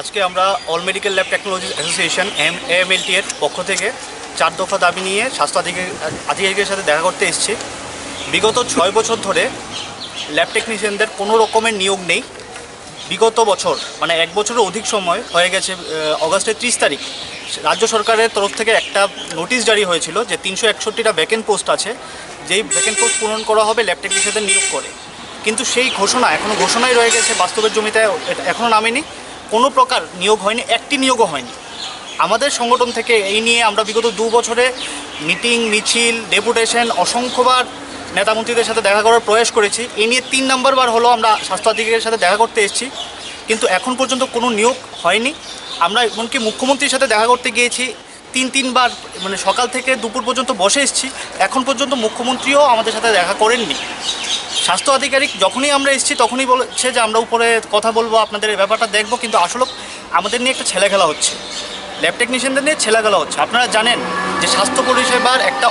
আজকে আমরা all medical lab technology association M AMLT এর পক্ষ থেকে চার দফা দাবি নিয়ে স্বাস্থ্য আধিকারিক আধিকারিকের সাথে দেখা করতে এসেছি। বিগত ছয় বছর ধরে ল্যাব টেকনিশিয়ানদের কোনো রকমের নিয়োগ নেই। বিগত বছর মানে এক বছরের অধিক সময় হয়ে গেছে অগাস্টের ত্রিশ তারিখ। রাজ্য সরকারের তরফ থেকে একটা নোটিশ জারি হয়েছিল যে তিনশো একষট্টিটা ভ্যাকেন্ট পোস্ট আছে। যেই ভ্যাকেন্ট পোস্ট পূরণ করা হবে ল্যাব টেকনিশিয়ানদের নিয়োগ করে। কিন্তু সেই ঘোষণা এখনও ঘোষণাই রয়ে গেছে, বাস্তবের জমিতে এখনও নামেনি। কোনো প্রকার নিয়োগ হয়নি, একটি নিয়োগও হয়নি। আমাদের সংগঠন থেকে এই নিয়ে আমরা বিগত দু বছরে মিটিং, মিছিল, ডেপুটেশন, অসংখ্যবার নেতামন্ত্রীদের সাথে দেখা করার প্রয়াস করেছি। এই নিয়ে তিন নম্বর বার হলো আমরা স্বাস্থ্য আধিকারিকের সাথে দেখা করতে এসেছি। কিন্তু এখন পর্যন্ত কোনো নিয়োগ হয়নি। আমরা এমনকি মুখ্যমন্ত্রীর সাথে দেখা করতে গিয়েছি। তিন, তিনবার মানে সকাল থেকে দুপুর পর্যন্ত বসে এসেছি। এখন পর্যন্ত মুখ্যমন্ত্রীও আমাদের সাথে দেখা করেননি। স্বাস্থ্য আধিকারিক যখনই আমরা এসেছি, তখনই বলেছে যে আমরা উপরে কথা বলব, আপনাদের এই ব্যাপারটা দেখব, কিন্তু আসলে আমাদের নিয়ে একটা ছেলে খেলা হচ্ছে। ল্যাব টেকনিশিয়ানদের নিয়ে ছেলে খেলা হচ্ছে। আপনারা জানেন যে স্বাস্থ্য পরিষেবার একটা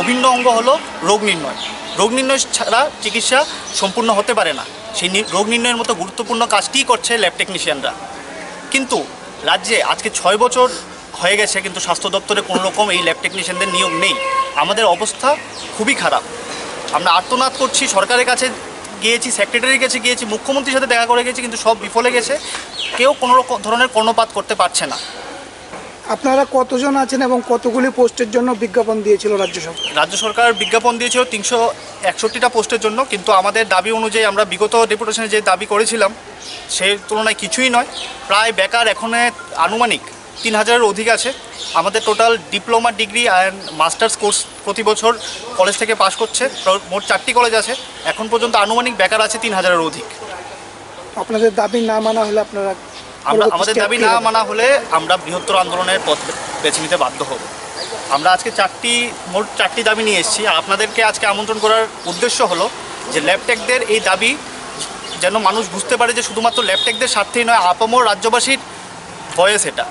অভিন্ন অঙ্গ হলো রোগ নির্ণয়। রোগ নির্ণয় ছাড়া চিকিৎসা সম্পূর্ণ হতে পারে না। সেই রোগ নির্ণয়ের মতো গুরুত্বপূর্ণ কাজটিই করছে ল্যাব টেকনিশিয়ানরা কিন্তু রাজ্যে আজকে ছয় বছর হয়ে গেছে, কিন্তু স্বাস্থ্য দপ্তরে কোনো রকম এই ল্যাব টেকনিশিয়ানদের নিয়োগ নেই। আমাদের অবস্থা খুবই খারাপ। আমরা আর্তনাদ করছি সরকারের কাছে গিয়েছি সেক্রেটারির কাছে গিয়েছি মুখ্যমন্ত্রীর সাথে দেখা করে গেছি কিন্তু সব বিফলে গেছে। কেউ কোনো রকম ধরনের কর্ণপাত করতে পারছে না। আপনারা কতজন আছেন এবং কতগুলি পোস্টের জন্য বিজ্ঞাপন দিয়েছিল রাজ্য সরকার? রাজ্য সরকার বিজ্ঞাপন দিয়েছিল তিনশো একষট্টিটা পোস্টের জন্য কিন্তু আমাদের দাবি অনুযায়ী আমরা বিগত ডেপুটেশনে যে দাবি করেছিলাম সেই তুলনায় কিছুই নয়। প্রায় বেকার এখনে আনুমানিক তিন হাজারের অধিক আছে। আমাদের total diploma degree and masters course প্রতি বছর কলেজ থেকে পাশ করছে। মোট চারটি কলেজ আছে। এখন পর্যন্ত আনুমানিক বেকার আছে তিন হাজারের অধিক। আপনাদের দাবি না মানা হলে আপনারা আমরা আমাদের দাবি না মানা হলে আমরা বৃহত্তর আন্দোলনের পথ বেছে নিতে বাধ্য হব। আমরা আজকে চারটি মোট চারটি দাবি নিয়ে এসেছি। আর আপনাদেরকে আজকে আমন্ত্রণ করার উদ্দেশ্য হলো যে ল্যাবটেকদের এই দাবি যেন মানুষ বুঝতে পারে যে শুধুমাত্র ল্যাবটেকদের স্বার্থেই নয় আপামর রাজ্যবাসীর ভয়েস এটা।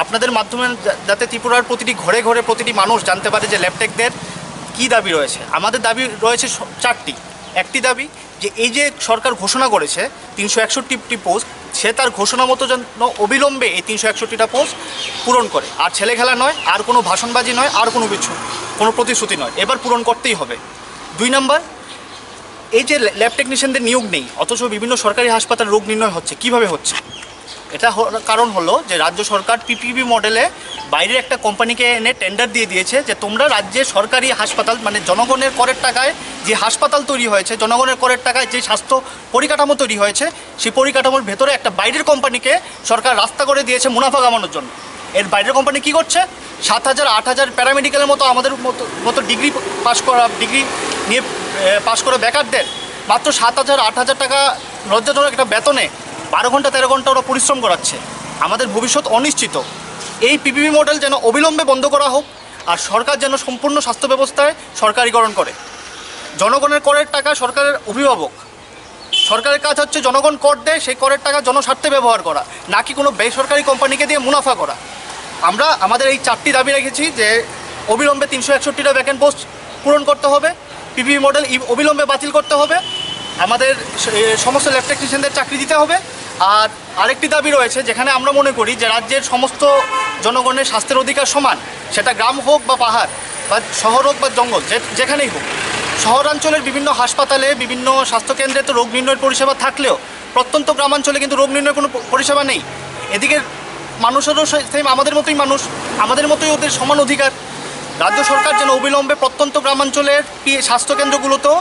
আপনাদের মাধ্যমে যাতে ত্রিপুরার প্রতিটি ঘরে ঘরে প্রতিটি মানুষ জানতে পারে যে ল্যাবটেকদের কী দাবি রয়েছে। আমাদের দাবি রয়েছে চারটি। একটি দাবি যে এই যে সরকার ঘোষণা করেছে তিনশো একষট্টি পোস্ট, সে তার ঘোষণা মতো যেন অবিলম্বে এই তিনশো একষট্টিটা পোস্ট পূরণ করে। আর ছেলে খেলা নয়, আর কোনো ভাষণবাজি নয়, আর কোনো কিছু, কোনো প্রতিশ্রুতি নয়। এবার পূরণ করতেই হবে। দুই নাম্বার, এই যে ল্যাব টেকনিশিয়ানদের নিয়োগ নেই, অথচ বিভিন্ন সরকারি হাসপাতাল রোগ নির্ণয় হচ্ছে। কীভাবে হচ্ছে? এটা কারণ হলো যে রাজ্য সরকার পিপিপি মডেলে বাইরের একটা কোম্পানিকে এনে টেন্ডার দিয়ে দিয়েছে যে তোমরা রাজ্যে সরকারি হাসপাতাল মানে জনগণের করের টাকায় যে হাসপাতাল তৈরি হয়েছে, জনগণের করের টাকায় যে স্বাস্থ্য পরিকাঠামো তৈরি হয়েছে, সেই পরিকাঠামোর ভেতরে একটা বাইরের কোম্পানিকে সরকার রাস্তা করে দিয়েছে মুনাফা কামানোর জন্য। এর বাইরের কোম্পানি কি করছে? সাত হাজার, আট হাজার প্যারামেডিক্যালের মতো আমাদের মতো মতো ডিগ্রি পাস করা ডিগ্রি নিয়ে পাস করা বেকারদের মাত্র সাত হাজার, আট হাজার টাকা লজ্জাজনক একটা বেতনে বারো ঘণ্টা, তেরো ঘণ্টা ওরা পরিশ্রম করাচ্ছে। আমাদের ভবিষ্যৎ অনিশ্চিত। এই পিপিপি মডেল যেন অবিলম্বে বন্ধ করা হোক আর সরকার যেন সম্পূর্ণ স্বাস্থ্য ব্যবস্থায় সরকারিকরণ করে। জনগণের করের টাকা সরকারের অভিভাবক। সরকারের কাজ হচ্ছে জনগণ কর দেয়, সেই করের টাকা জনস্বার্থে ব্যবহার করা নাকি কোনো বেসরকারি কোম্পানিকে দিয়ে মুনাফা করা। আমরা আমাদের এই চারটি দাবি রেখেছি যে অবিলম্বে তিনশো একষট্টিটা ভ্যাকেন্ট পোস্ট পূরণ করতে হবে। পিপি মডেল অবিলম্বে বাতিল করতে হবে। আমাদের সমস্ত ল্যাব চাকরি দিতে হবে। আর আরেকটি দাবি রয়েছে যেখানে আমরা মনে করি যে রাজ্যের সমস্ত জনগণের স্বাস্থ্যের অধিকার সমান, সেটা গ্রাম হোক বা পাহাড়, বা শহর হোক বা জঙ্গল যেখানেই হোক। শহরাঞ্চলের বিভিন্ন হাসপাতালে বিভিন্ন স্বাস্থ্যকেন্দ্রে তো রোগ নির্ণয়ের পরিষেবা থাকলেও প্রত্যন্ত গ্রামাঞ্চলে কিন্তু রোগ নির্ণয়ের কোনো পরিষেবা নেই। এদিকে মানুষেরও সেম আমাদের মতোই মানুষ, আমাদের মতোই ওদের সমান অধিকার। রাজ্য সরকার যেন অবিলম্বে প্রত্যন্ত গ্রামাঞ্চলের স্বাস্থ্যকেন্দ্রগুলোতেও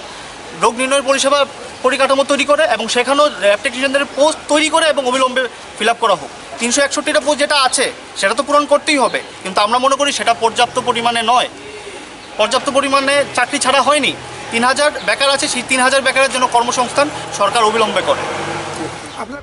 রোগ নির্ণয়ের পরিষেবা পরিকাঠামো তৈরি করে এবং সেখানেও অ্যাপ্লিকেশনদের পোস্ট তৈরি করে এবং অবিলম্বে ফিল করা হোক। তিনশো একষট্টিটা পোস্ট যেটা আছে, সেটা তো পূরণ করতেই হবে। কিন্তু আমরা মনে করি সেটা পর্যাপ্ত পরিমাণে নয়। পর্যাপ্ত পরিমাণে চাকরি ছাড়া হয়নি। তিন হাজার বেকার আছে, সেই তিন হাজার বেকারের জন্য কর্মসংস্থান সরকার অবিলম্বে করে। আপনার